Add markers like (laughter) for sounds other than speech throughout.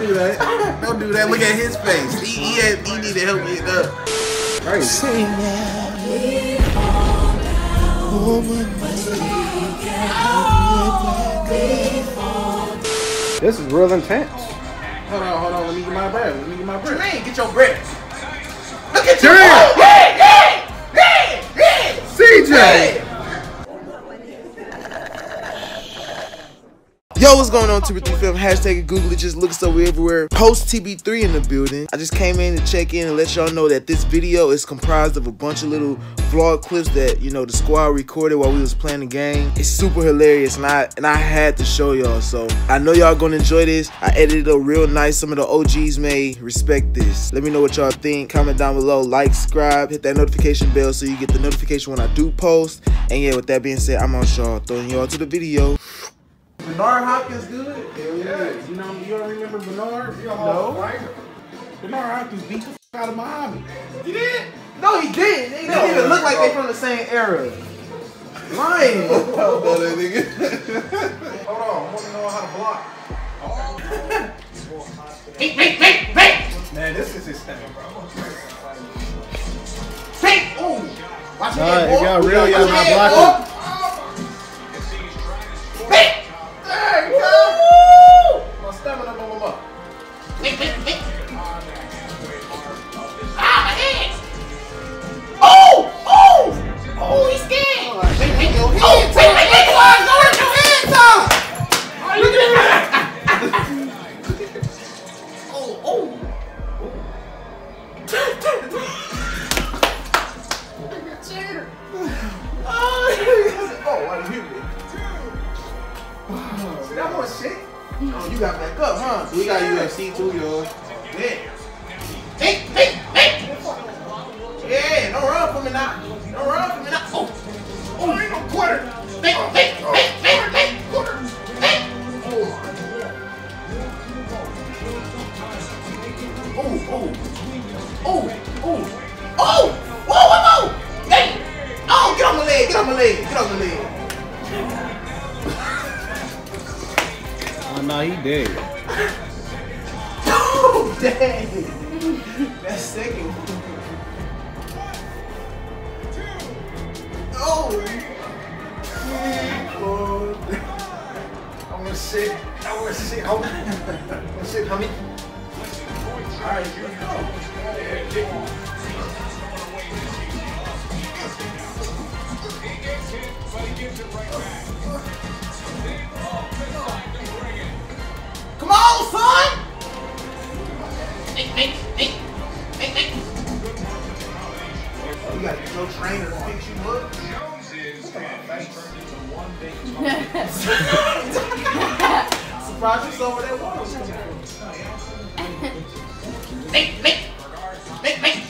do that. Don't do that. Look at his face. He he, had, he need to help get up. Crazy. This is real intense. Hold on, hold on. Let me get my breath. Let me get my breath. Man, get your breath. Look at you. Damn. Oh, yeah, yeah, yeah, yeah. CJ. What's going on, TB3 Fam? Hashtag Google it, just looks so everywhere. Post TB3 in the building. I just came in to check in and let y'all know that this video is comprised of a bunch of little vlog clips that, you know, the squad recorded while we was playing the game. It's super hilarious and I and I had to show y'all. So I know y'all gonna enjoy this. I edited it real nice. Some of the OGs may respect this. Let me know what y'all think. Comment down below, like, subscribe, hit that notification bell so you get the notification when I do post. And yeah, with that being said, I'm on y'all. Throwing y'all to the video. Bernard Hopkins good? Hell yeah. You know, you don't remember Bernard? No. Bernard Hopkins beat the f out of Miami. He did? No, he did. They don't even look like they from the same era. Lying. (laughs) (laughs) Hold on, I want to know how to block. (laughs) Wait, wait, wait, wait! Man, this is his thing, bro. Wait! Oh! Watch Nah, it, if boy. y'all real, y'all not it, blocking. 52 yards. Yeah. Take, take, take! Yeah, don't run from me now. Don't run from me now. Oh, oh, ain't no quarter. Take, take, take, take, take, quarter. Take. Oh, oh. Oh, oh. Oh! oh, oh, oh, Oh, get on my leg, get on my leg, get on my leg. oh, no, he did. Dang. That's (laughs) second. Oh. Oh. I want shit. I want shit. I want I want shit, homie. All right, here we go. Come Wait, wait! Wait, wait!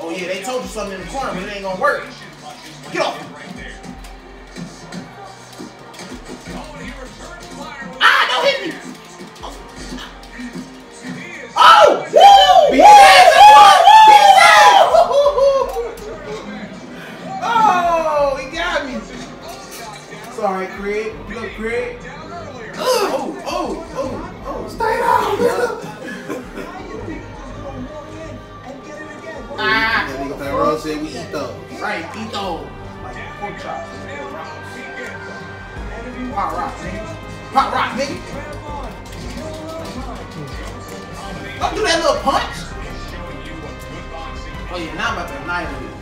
Oh yeah, they told you something in the corner, but it ain't gonna work. Get off. Ah, don't hit me! Oh! Woo! Yes! (laughs) Oh, he got me. Sorry, Craig. Look, Craig. Oh, oh, oh, oh. Stay down. We eat those. Right, eat those. Like pork chops. Pop rock, nigga. Pop rock, nigga. Don't do that little punch. Oh yeah, now I'm about to annihilate.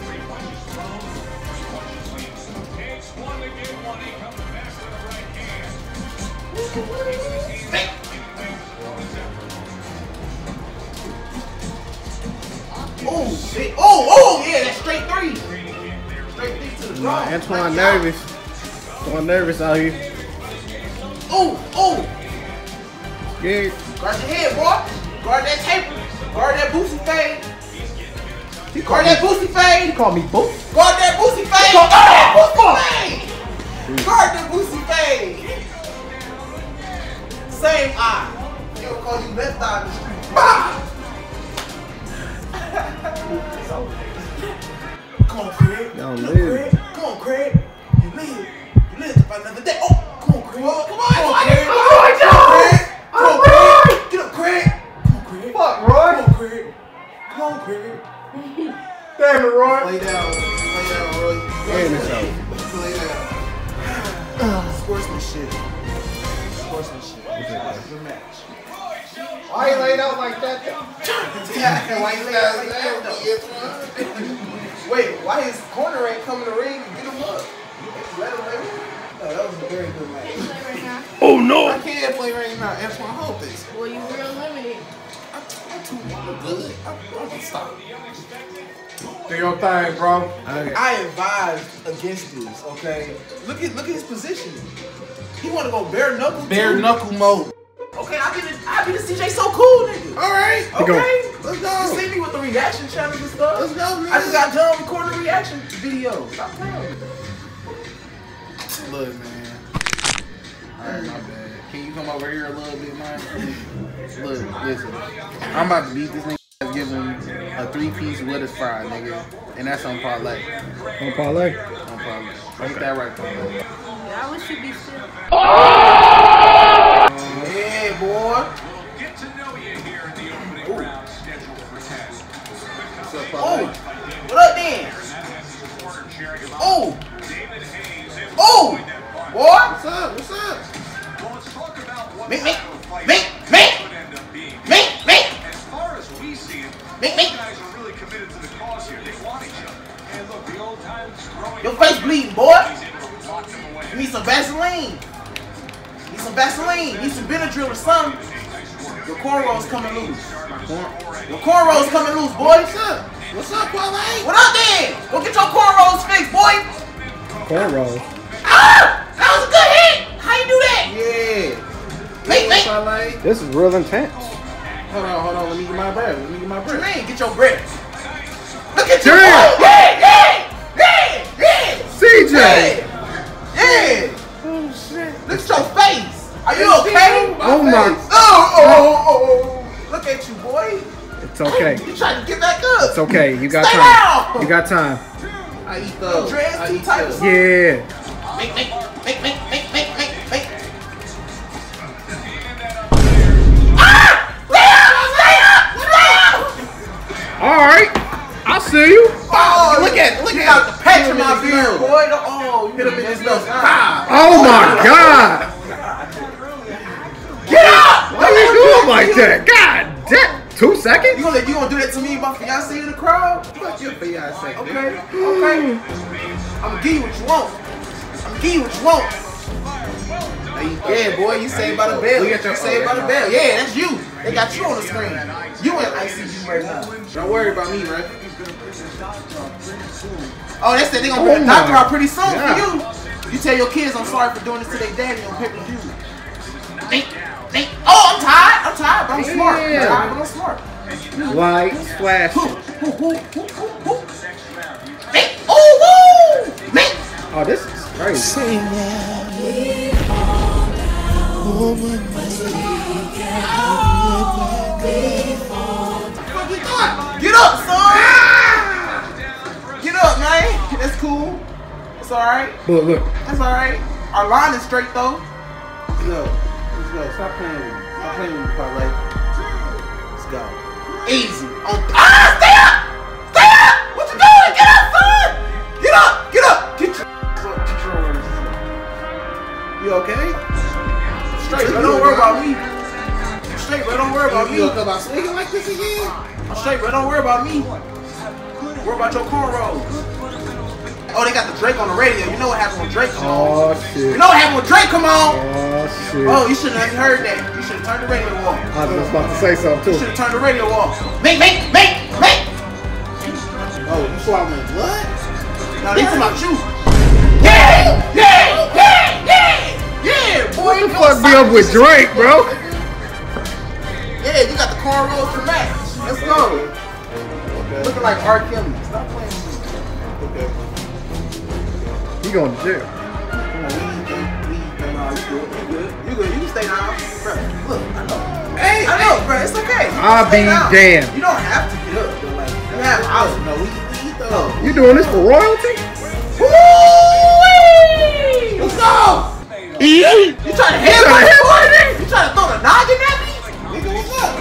Wait! Oh, shit. Oh, oh, yeah, that's straight three. Straight three to the Nah, drum. Antoine nervous. Antoine nervous out here. Oh, oh. Scared. Guard your head, boy. Guard that taper. Guard that boosty fade. He Guard that boosty he fade. called me boot. Guard that boosty fade. Guard- Guard that oh, boosty fade. Guard that boosty fade. Same eye. He'll call you left eye in the street. Bah! Come on, Craig. Y'all live. Come on, Craig. You live. You live to fight another day. Oh, come on, Craig. Come on, come on Craig. Come on, Craig. Craig. Get up, Craig. Fuck, Roy. Damn it, Roy. Lay down. Lay down, Roy. Damn it, Roy. Lay down. Sportsmanship. Sportsmanship. It's a match. Why you laid out like that? Why you lay out like that, though? Wait, why his corner ain't coming to ring and get him up? Let him lay. Oh, that was a very good match. Right now. Oh no! I can't play right now. That's my hope is. Well, you real limited. I'm, I'm too good. I'm, I'm gonna stop. Do your thing, bro. I advised against this, okay? Look at look at his position. He wanna go bare knuckle. Bare too. knuckle mode. Okay, I be the I be the CJ so cool nigga. All right. He go. Okay? Let's You go. see me with the reaction channels and stuff? Let's go, man. I just got done recording a reaction video. Stop playing with me. Look, man. Alright, my bad. Can you come over here a little bit, man? (laughs) Look, listen. I'm about to beat this nigga Give him a three piece with his fry, nigga. And that's on parlay. On parlay. On parlay. Ain't that right, parlay? Yeah, I wish you'd be still. Yeah, boy. Your boy. He's in to lock them away. You need some Vaseline. Need some Vaseline. Need some Benadryl or something. Your cornrows coming loose. Your cornrows coming loose, boy. What's up? What's up, parlay? What up then? Go get your cornrows fixed, boy. Cornrows. Ah! That was a good hit. How you do that? Yeah. Make, make. This is real intense. Hold on, hold on. Let me get my breath. Let me get my What you breath. mean? Get your bread. Look at you. Yeah. Yeah. Yeah. Oh, shit. Look at your face. Are you okay? Oh my. Oh, oh, oh, oh, oh. Look at you, boy. It's okay. You trying to get back up. It's okay. You got Stay time. down. You got time. I eat those. Dreads I too eat those. Yeah. Make, make, make, make, Oh my God. Get up! Why you doing like that? God damn. Two seconds? You gonna, you gonna do that to me, my fiance in the crowd? Fuck your fiance. Okay, okay. I'm gonna give you what you want. I'm gonna give you what you want. Yeah, boy, you saved by the bell. Look at your- You saved by the bell. Yeah, that's you. They got you on the screen. You in ICU right now. Don't worry about me, right? Oh, they said they gonna Oh a doctor out pretty soon God. for you. You tell your kids I'm sorry for doing this to their daddy on pay per view. Think, think. Oh, I'm tired. I'm tired, but I'm smart. I'm tired, but I'm smart. Whoo, whoo. Think. Oh, woo! Think. Oh, this is crazy. What alright. Look, look. That's alright. Our line is straight though. Let's go. Let's go. Stop playing with me. Stop playing with me, parlay. Let's go. Easy. On ah, stay up! Stay up! What you doing? Get up, son! Get up! Get up! Get your get your You okay? straight, bro. Don't worry about me. Straight, bro. Don't worry about me. gonna come out swinging like this again? I'm straight, bro. Don't worry about me. Worry about your cornrows. Oh, they got the Drake on the radio. You know what happened with Drake? Come on. Oh, shit. You know what happened with Drake? Come on. Oh, shit. Oh, you shouldn't have heard that. You should have turned the radio off. I was about to say something, too. You should have turned the radio off. Make, make, make, make. Oh, you swallowing blood? Now they talking about you. Yeah, yeah, yeah, yeah, yeah, boy. What the fuck be up with Drake, bro? Yeah, you got the cornrows to match. Let's go. Looking like R. Kelly. He going to jail. You you you. You can stay down, bro. Look, I know. Hey, I know, bro. It's okay. I'll be down. damned. You don't have to get up. But like, you have out. no, we, we eat those. You doing this for royalty? Woo-wee! Let's go! You trying to hit trying to hit me? You trying to throw the noggin at me? Nigga, what's up?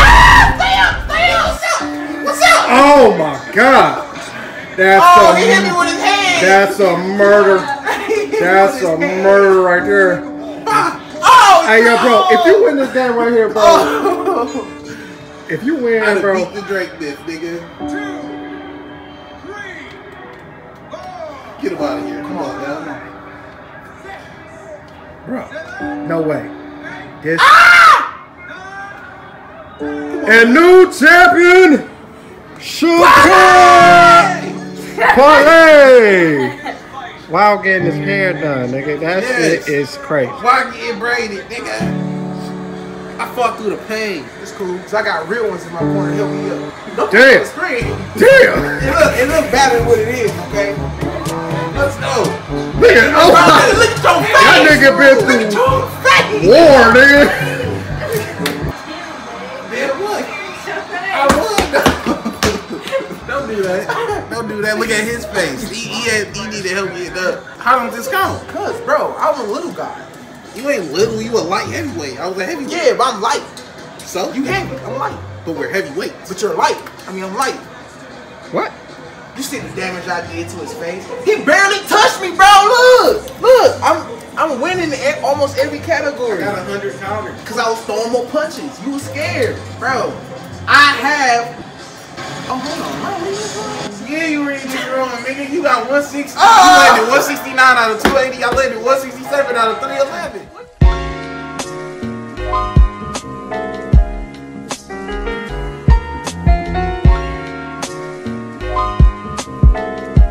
Ah, stay up! Stay up! What's up? What's up? Oh, my God. That's Oh, he hit me with his. That's a murder. He hit me That's a murder right there. Oh, Hey yo, bro, if you win this game right here, bro, Oh. if you I win, done bro, beat the Drake myth, nigga. Get him out of here. Come on, man. bro, no way. This ah! and new champion, Sugar Parlay. Wow, getting his hair done, nigga. That Yes. shit is crazy. Why get braided, nigga? I fought through the pain. It's cool, cause I got real ones in my corner. Help me up. Don't Damn. Damn. the screen. Damn, It look, it look better than what it is. Okay. Let's go. nigga, oh, look at oh. your face. that nigga been through war, nigga. Do that. Don't do that. Look at his face. He, he, had, he need to help get up. How don't this count? Cause, bro, I was a little guy. You ain't little. You a light heavyweight. I was a heavyweight. Yeah, but I'm light. So You heavy. I'm light. but we're heavyweight. But you're light. I mean, I'm light. What? You see the damage I did to his face? He barely touched me, bro. Look, look. I'm I'm winning in almost every category. Got a hundred counters. Cause I was throwing more punches. You were scared, bro. I have. Oh, hold on. you doing? Yeah, you ready to wrong, nigga. You got 160. Oh! You ah! landed 169 out of 280. I landed 167 out of 311.